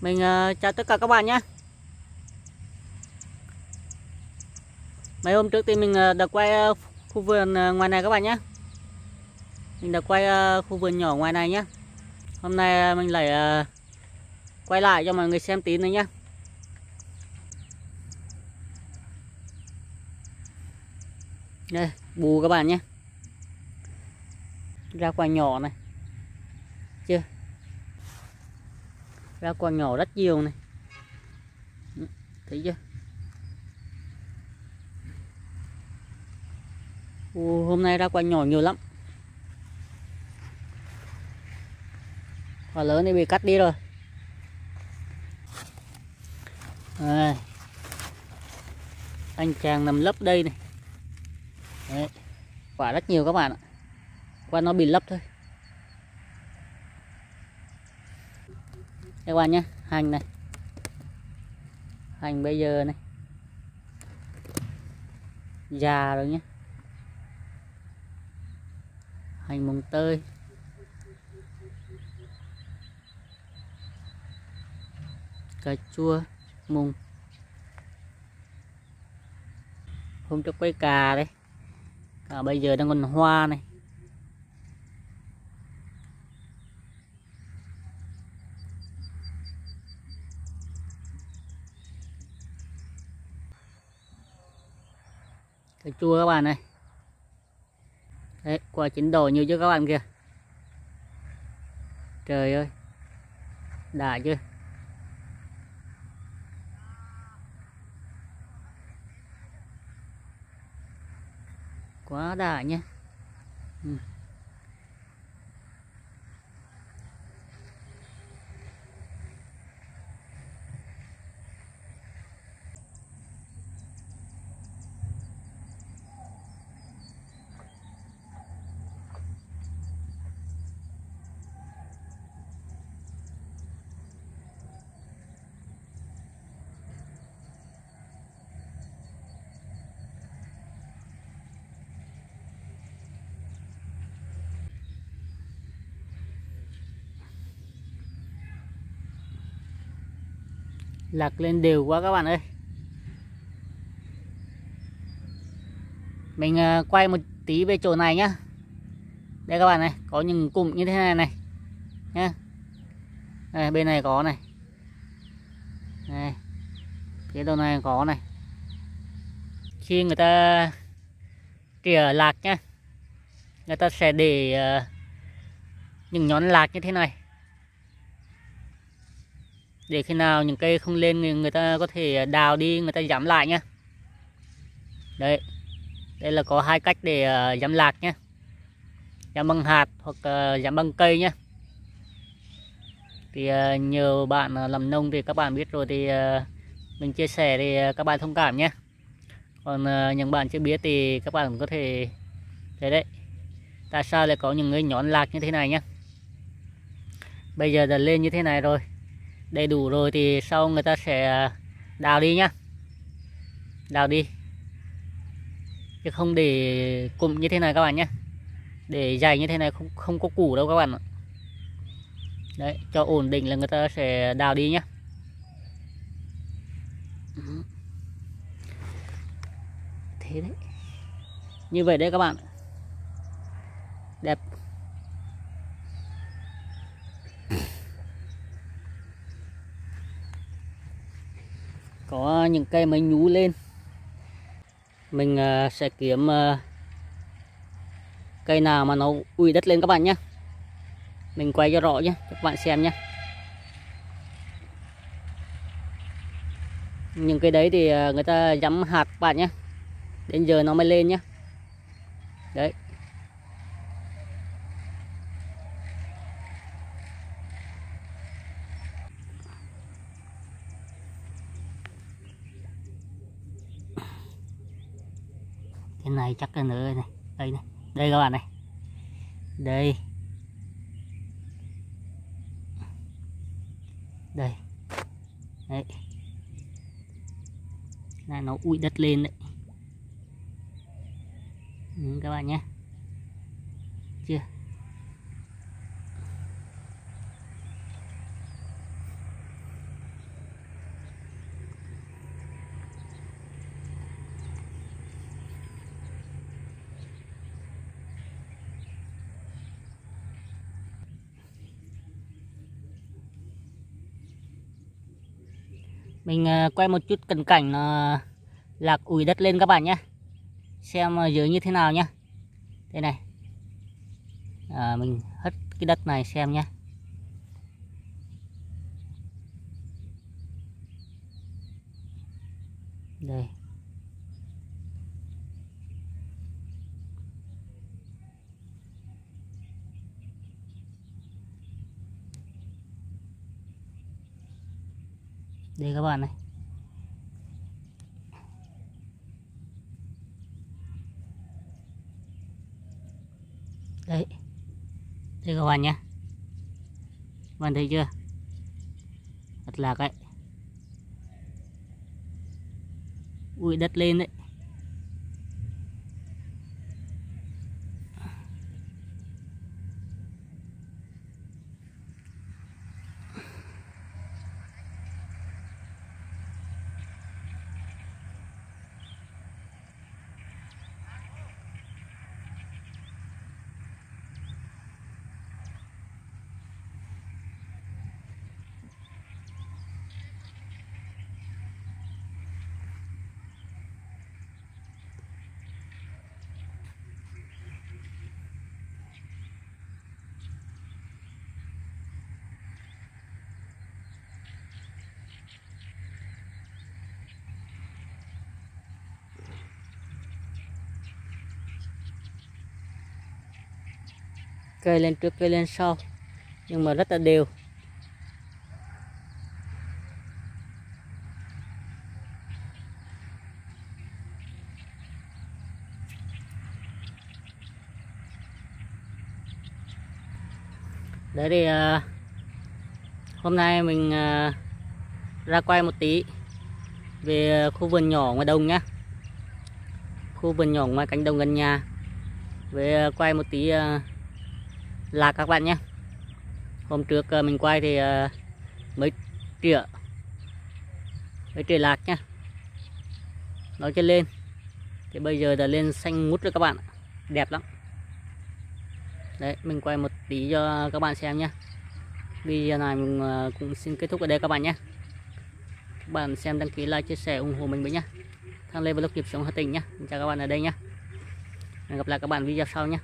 Mình uh, chào tất cả các bạn nhé. Mấy hôm trước thì mình ờ, uh, đã quay uh, khu vườn uh, ngoài này các bạn nhé. Mình đã quay uh, khu vườn nhỏ ngoài này nhé. Hôm nay uh, mình lại uh, quay lại cho mọi người xem tí nữa nhé. Đây, bù các bạn nhé. Ra quả nhỏ này. Chưa? Ra quả nhỏ rất nhiều này. Ừ, thấy chưa? Ồ, Hôm nay ra quả nhỏ nhiều lắm. Quả lớn thì bị cắt đi rồi. À, Anh chàng nằm lấp đây này. Đấy. quả rất nhiều các bạn ạ. Qua nó bị lấp thôi. Các bạn nhé hành này. Hành bây giờ này. Già rồi nhé hành mùng tơi. Cà chua, mùng. Hôm trước quay cà đấy. Cà bây giờ đang còn hoa này. Cà chua các bạn này đấy quả chín đổ nhiều chưa các bạn kìa. Trời ơi, đã chưa? Quá đã nhé ừ. Lạc lên đều quá các bạn ơi. Mình ờ, quay một tí về chỗ này nhá. Đây các bạn này có những cụm như thế này này nhá. Đây, bên này có này. Đây. phía đầu này có này. Khi người ta tỉa lạc nhá người ta sẽ để ờ, những nhón lạc như thế này để khi nào những cây không lên người, người ta có thể à, đào đi người ta giảm lại nhé. đấy. Đây là có hai cách để à, giảm lạc nhé giảm bằng hạt hoặc à, giảm bằng cây nhé thì nhiều bạn làm nông thì các bạn biết rồi thì mình chia sẻ thì các bạn thông cảm nhé còn những bạn chưa biết thì các bạn có thể thế đấy. Tại sao lại có những người nhón lạc như thế này nhé bây giờ đã lên như thế này rồi đầy đủ rồi thì sau người ta sẽ đào đi nhá. Đào đi. Chứ không để cụm như thế này các bạn nhé để dày như thế này không không có củ đâu các bạn ạ. Đấy, cho ổn định là người ta sẽ đào đi nhá. Thế đấy. Như vậy đấy các bạn đẹp có những cây mới nhú lên. Mình à, sẽ kiếm à, cây nào mà nó ui đất lên các bạn nhé mình quay cho rõ nhé cho các bạn xem nhé những cây đấy thì à, người ta dám hạt các bạn nhé đến giờ nó mới lên nhé đấy. Cái này chắc là nữa này. Đây này. Đây các bạn này. Đây. Đây. Đấy. Này nó ui đất lên đấy. Ừ, các bạn nhé. Mình ờ, quay một chút cận cảnh là lạc ủi đất lên các bạn nhé. Xem ờ, dưới như thế nào nhé. Đây này. À, mình hất cái đất này xem nhé. Đây. Đây các bạn này. Đấy. Đây các bạn nhé các bạn thấy chưa? Thật là cái. Ui, đất lên đấy. Cây lên trước cây lên sau. Nhưng mà rất là đều. Đấy thì à, hôm nay mình à, ra quay một tí về khu vườn nhỏ ngoài đồng nhá. Khu vườn nhỏ ngoài cánh đồng gần nhà. Về à, quay một tí uh, lạc các bạn nhé. Hôm trước ờ, mình quay thì ờ, mấy trĩa mấy trĩa lạc nhá. Nó trên lên. Thì bây giờ đã lên xanh ngút rồi các bạn đẹp lắm. Đấy, mình quay một tí cho các bạn xem nhé video này mình ờ, cũng xin kết thúc ở đây các bạn nhé. Các bạn xem đăng ký like, chia sẻ, ủng hộ mình với nhé thăng lên vlog kịp sống hà tĩnh nhé chào các bạn ở đây nhé hẹn gặp lại các bạn video sau nhé